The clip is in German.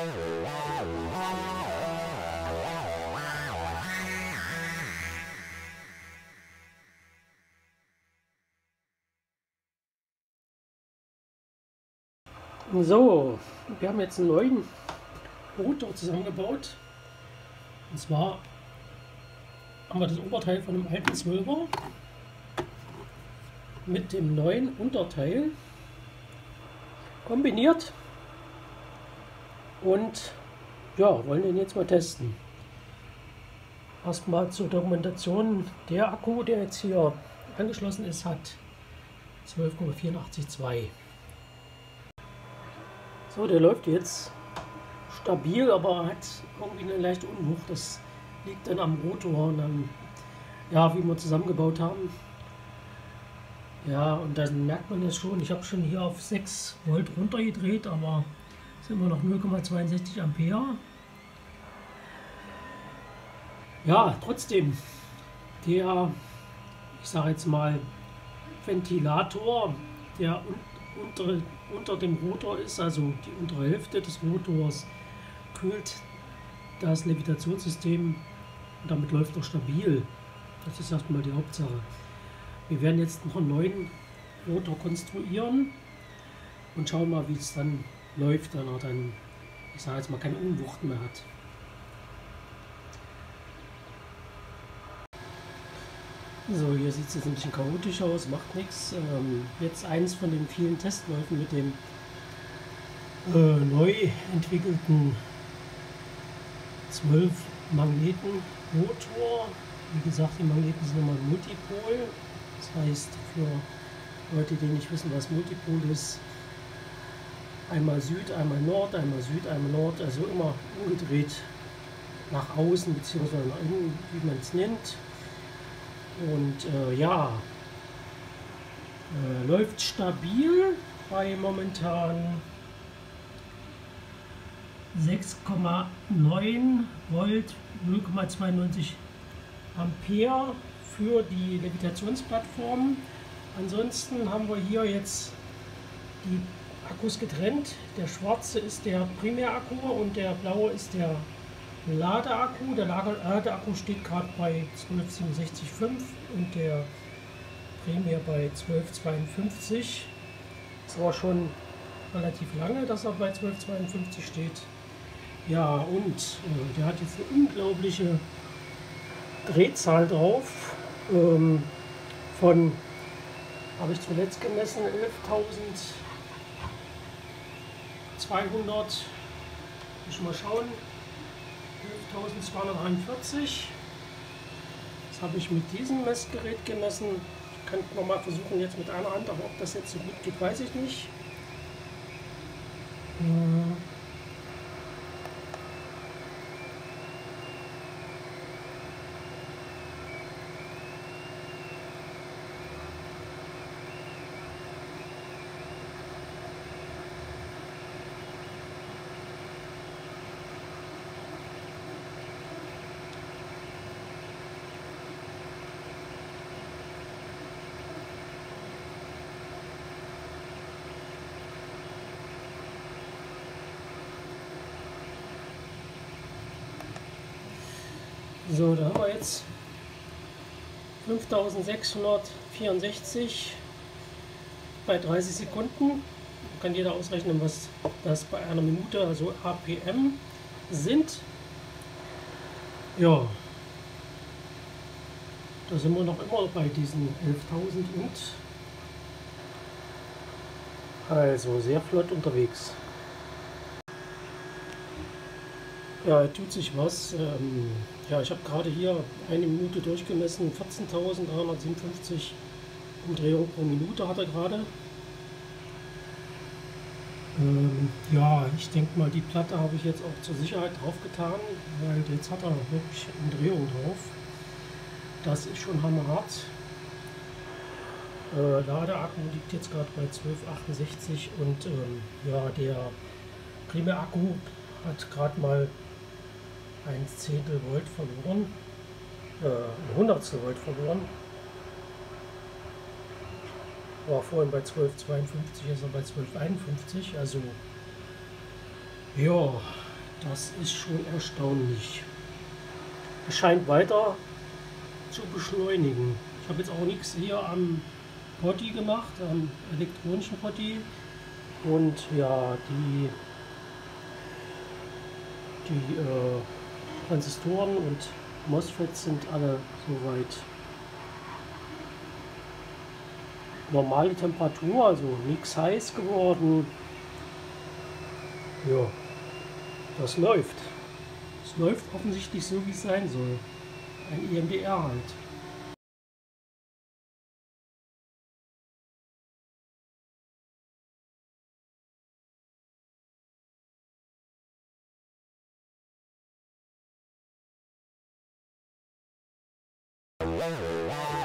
So, wir haben jetzt einen neuen Motor zusammengebaut. Und zwar haben wir das Oberteil von einem alten 12er mit dem neuen Unterteil kombiniert und ja, wollen den jetzt mal testen. Erstmal zur Dokumentation. Der Akku, der jetzt hier angeschlossen ist, hat 12,842. So, der läuft jetzt stabil, aber hat irgendwie eine leichte Unwucht. Das liegt dann am Rotor und dann, ja, wie wir zusammengebaut haben. Ja, und dann merkt man jetzt schon, ich habe schon hier auf 6 Volt runtergedreht, aber wir noch 0,62 Ampere. Ja, trotzdem, der, ich sage jetzt mal, Ventilator, der unter, unter dem Rotor ist, also die untere Hälfte des Rotors, kühlt das Levitationssystem und damit läuft er stabil. Das ist erstmal die Hauptsache. Wir werden jetzt noch einen neuen Rotor konstruieren und schauen mal, wie es dann läuft, wenn er dann, ich sage jetzt mal, keine Unwucht mehr hat. So, hier sieht es jetzt ein bisschen chaotisch aus, macht nichts. Ähm, jetzt eins von den vielen Testläufen mit dem äh, neu entwickelten 12 Magneten Motor. Wie gesagt, die Magneten sind nochmal Multipol. Das heißt, für Leute, die nicht wissen, was Multipol ist, einmal Süd, einmal Nord, einmal Süd, einmal Nord, also immer umgedreht nach außen bzw. nach innen, wie man es nennt. Und äh, ja, äh, läuft stabil bei momentan 6,9 Volt, 0,92 Ampere für die Levitationsplattform. Ansonsten haben wir hier jetzt die Akkus getrennt. Der schwarze ist der Primärakku und der blaue ist der Ladeakku. Der Ladeakku steht gerade bei 1267,5 und der Premier bei 1252. Das war schon relativ lange, dass er bei 1252 steht. Ja, und äh, der hat jetzt eine unglaubliche Drehzahl drauf. Ähm, von, habe ich zuletzt gemessen, 11.200. Ich mal schauen. 1241. Das habe ich mit diesem Messgerät gemessen. Ich kann noch mal versuchen jetzt mit einer Hand, aber ob das jetzt so gut geht, weiß ich nicht. So, da haben wir jetzt 5664 bei 30 Sekunden. Kann jeder ausrechnen, was das bei einer Minute, also APM, sind. Ja, da sind wir noch immer bei diesen 11.000 und also sehr flott unterwegs. Ja, tut sich was. Ähm, ja, ich habe gerade hier eine Minute durchgemessen, 14.357 Umdrehungen pro Minute hat er gerade. Ähm, ja, ich denke mal, die Platte habe ich jetzt auch zur Sicherheit drauf getan, weil jetzt hat er wirklich Umdrehungen drauf. Das ist schon hammerhart. Äh, Ladeakku liegt jetzt gerade bei 1268 und ähm, ja, der Primärakku hat gerade mal ein Zehntel Volt verloren, äh, ein Hundertstel Volt verloren. War vorhin bei 12,52, ist er bei 12,51, also ja, Das ist schon erstaunlich. Es scheint weiter zu beschleunigen. Ich habe jetzt auch nichts hier am Potty gemacht, am elektronischen Potty. Und ja, die, die äh, Transistoren und MOSFETs sind alle soweit normale Temperatur, also nichts heiß geworden. Ja, das läuft. Es läuft offensichtlich so, wie es sein soll. Ein EMDR halt. Wow.